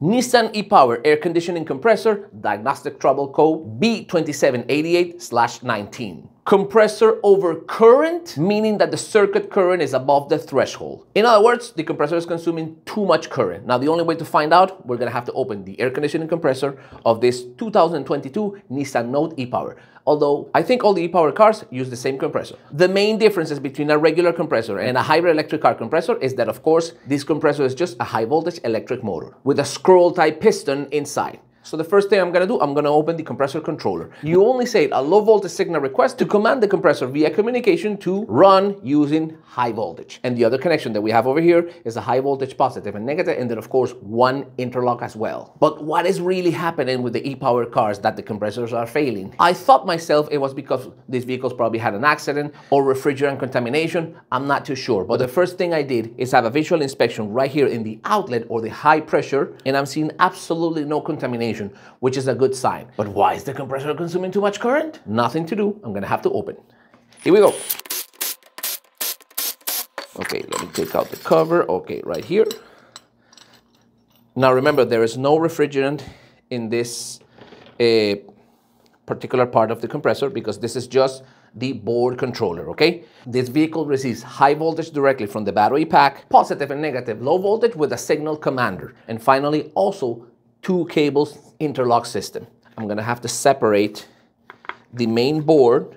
Nissan e-Power air conditioning compressor, diagnostic trouble code B2788-19. Compressor over current, meaning that the circuit current is above the threshold. In other words, the compressor is consuming too much current. Now, the only way to find out, we're gonna have to open the air conditioning compressor of this 2022 Nissan Note e-Power although I think all the e-power cars use the same compressor. The main differences between a regular compressor and a hybrid electric car compressor is that of course this compressor is just a high voltage electric motor with a scroll type piston inside. So the first thing I'm gonna do, I'm gonna open the compressor controller. You only say a low voltage signal request to command the compressor via communication to run using high voltage. And the other connection that we have over here is a high voltage positive and negative, and then of course one interlock as well. But what is really happening with the e-power cars that the compressors are failing? I thought myself it was because these vehicles probably had an accident or refrigerant contamination. I'm not too sure. But the first thing I did is have a visual inspection right here in the outlet or the high pressure, and I'm seeing absolutely no contamination which is a good sign. But why is the compressor consuming too much current? Nothing to do. I'm gonna have to open. Here we go. Okay, let me take out the cover. Okay, right here. Now remember, there is no refrigerant in this uh, particular part of the compressor because this is just the board controller, okay? This vehicle receives high voltage directly from the battery pack, positive and negative low voltage with a signal commander, and finally also two cables interlock system. I'm gonna have to separate the main board.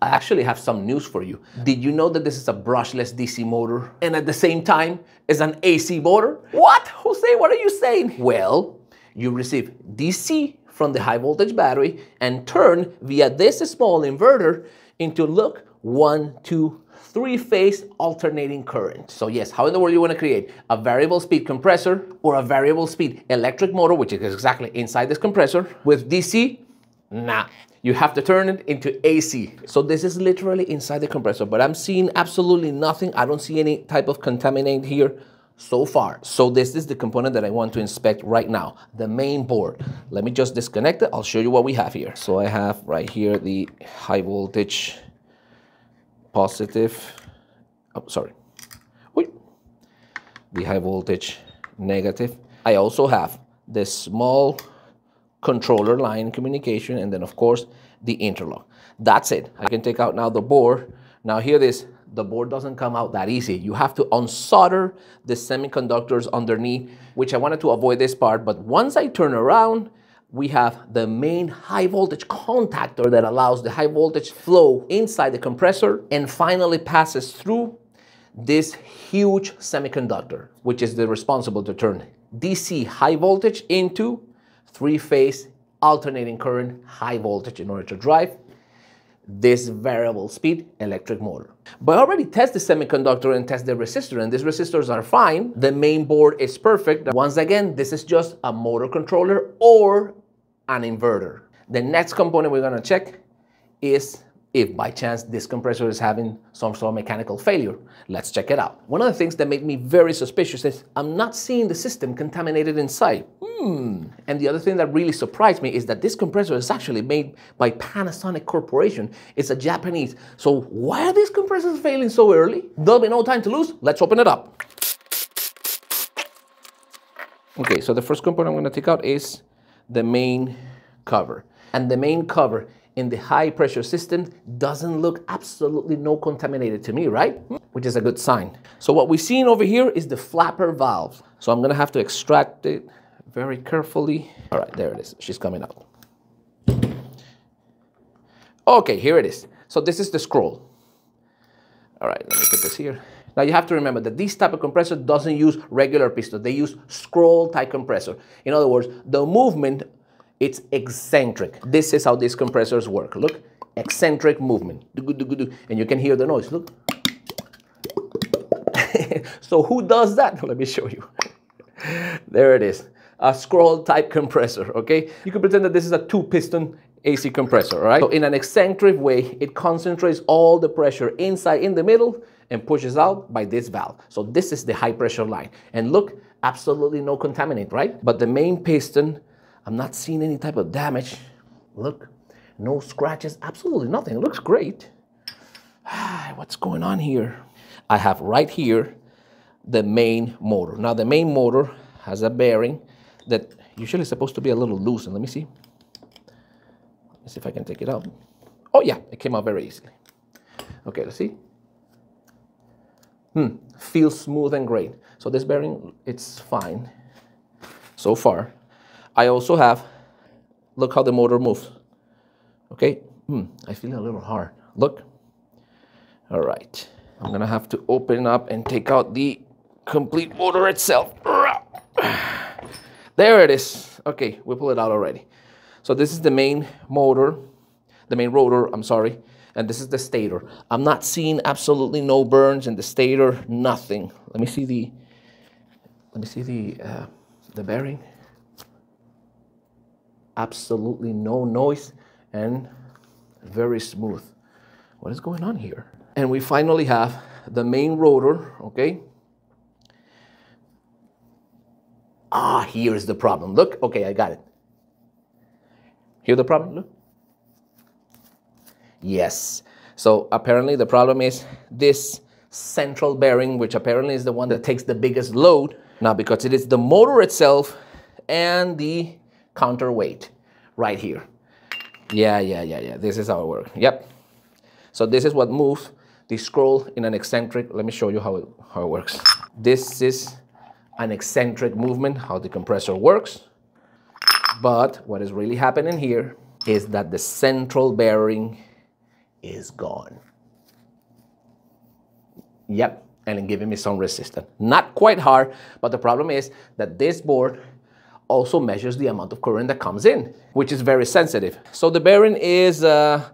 I actually have some news for you. Did you know that this is a brushless DC motor and at the same time is an AC motor? What? Jose, what are you saying? Well, you receive DC from the high voltage battery and turn via this small inverter into look one, two, three-phase alternating current. So yes, how in the world you want to create a variable speed compressor or a variable speed electric motor, which is exactly inside this compressor, with DC? Nah, you have to turn it into AC. So this is literally inside the compressor, but I'm seeing absolutely nothing. I don't see any type of contaminant here so far. So this is the component that I want to inspect right now, the main board. Let me just disconnect it. I'll show you what we have here. So I have right here the high voltage positive, oh, sorry, the high voltage negative. I also have the small controller line communication and then of course the interlock. That's it. I can take out now the board. Now here this, the board doesn't come out that easy. You have to unsolder the semiconductors underneath, which I wanted to avoid this part, but once I turn around, we have the main high voltage contactor that allows the high voltage flow inside the compressor and finally passes through this huge semiconductor, which is the responsible to turn DC high voltage into three-phase alternating current high voltage in order to drive this variable speed electric motor. But I already test the semiconductor and test the resistor and these resistors are fine. The main board is perfect. Once again, this is just a motor controller or an inverter. The next component we're gonna check is if by chance this compressor is having some sort of mechanical failure. Let's check it out. One of the things that made me very suspicious is I'm not seeing the system contaminated inside. Hmm. And the other thing that really surprised me is that this compressor is actually made by Panasonic Corporation. It's a Japanese. So why are these compressors failing so early? There'll be no time to lose. Let's open it up. Okay, so the first component I'm gonna take out is the main cover. And the main cover in the high pressure system doesn't look absolutely no contaminated to me, right? Which is a good sign. So what we're seeing over here is the flapper valve. So I'm gonna have to extract it very carefully. All right, there it is. She's coming out. Okay, here it is. So this is the scroll. All right, let me put this here. Now you have to remember that this type of compressor doesn't use regular piston. They use scroll type compressor. In other words, the movement, it's eccentric. This is how these compressors work. Look, eccentric movement. And you can hear the noise, look. so who does that? Let me show you. there it is, a scroll type compressor, okay? You can pretend that this is a two piston AC compressor, right? So in an eccentric way, it concentrates all the pressure inside in the middle and pushes out by this valve. So this is the high pressure line. And look, absolutely no contaminant, right? But the main piston, I'm not seeing any type of damage. Look, no scratches, absolutely nothing. It looks great. What's going on here? I have right here the main motor. Now the main motor has a bearing that usually is supposed to be a little loose. And let me see. Let me see if I can take it out. Oh yeah, it came out very easily. Okay, let's see. Hmm, feels smooth and great. So this bearing, it's fine so far. I also have, look how the motor moves. Okay, hmm, I feel a little hard. Look. All right, I'm gonna have to open up and take out the complete motor itself. There it is. Okay, we pull it out already. So this is the main motor, the main rotor, I'm sorry, and this is the stator. I'm not seeing absolutely no burns in the stator, nothing. Let me see the, let me see the, uh, the bearing. Absolutely no noise and very smooth. What is going on here? And we finally have the main rotor, okay? Ah, here's the problem. Look, okay, I got it. Hear the problem? Look. Yes. So apparently the problem is this central bearing, which apparently is the one that takes the biggest load. Now, because it is the motor itself and the counterweight right here. Yeah, yeah, yeah, yeah. This is how it works. Yep. So this is what moves the scroll in an eccentric. Let me show you how it, how it works. This is an eccentric movement, how the compressor works. But what is really happening here is that the central bearing is gone. Yep, and giving me some resistance. Not quite hard, but the problem is that this board also measures the amount of current that comes in, which is very sensitive. So the bearing is uh,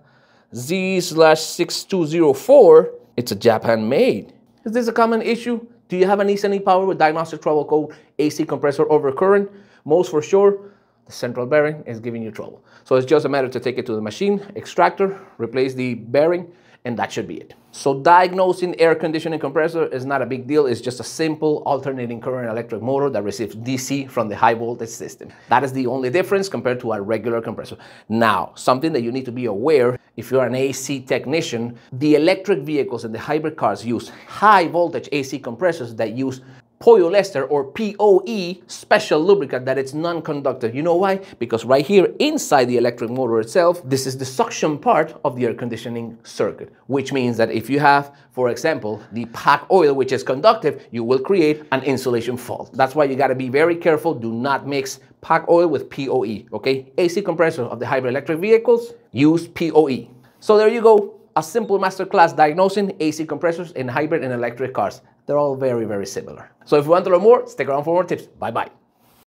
Z slash 6204. It's a Japan made. Is this a common issue? Do you have an Nissan e-Power with diagnostic trouble code AC compressor overcurrent? Most for sure, the central bearing is giving you trouble. So it's just a matter to take it to the machine, extractor, replace the bearing, and that should be it. So diagnosing air conditioning compressor is not a big deal. It's just a simple alternating current electric motor that receives DC from the high voltage system. That is the only difference compared to a regular compressor. Now, something that you need to be aware if you're an AC technician, the electric vehicles and the hybrid cars use high voltage AC compressors that use polyester or POE special lubricant that it's non-conductive. You know why? Because right here inside the electric motor itself, this is the suction part of the air conditioning circuit, which means that if you have, for example, the PAG oil, which is conductive, you will create an insulation fault. That's why you gotta be very careful. Do not mix PAG oil with POE, okay? AC compressor of the hybrid electric vehicles, use POE. So there you go, a simple masterclass diagnosing AC compressors in hybrid and electric cars. They're all very, very similar. So if you want to learn more, stick around for more tips. Bye-bye.